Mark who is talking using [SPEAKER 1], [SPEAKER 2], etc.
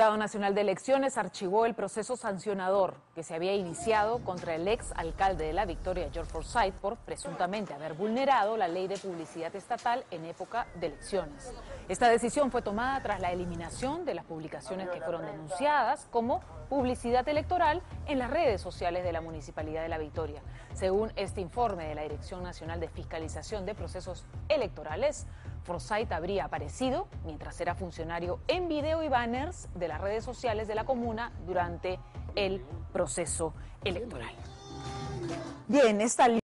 [SPEAKER 1] El Jurado Nacional de Elecciones archivó el proceso sancionador que se había iniciado contra el ex alcalde de La Victoria, George Forsyth, por presuntamente haber vulnerado la ley de publicidad estatal en época de elecciones. Esta decisión fue tomada tras la eliminación de las publicaciones que fueron denunciadas como publicidad electoral en las redes sociales de la Municipalidad de La Victoria. Según este informe de la Dirección Nacional de Fiscalización de Procesos Electorales, Forsyth habría aparecido mientras era funcionario en video y banners de las redes sociales de la comuna durante el proceso electoral. Bien, esta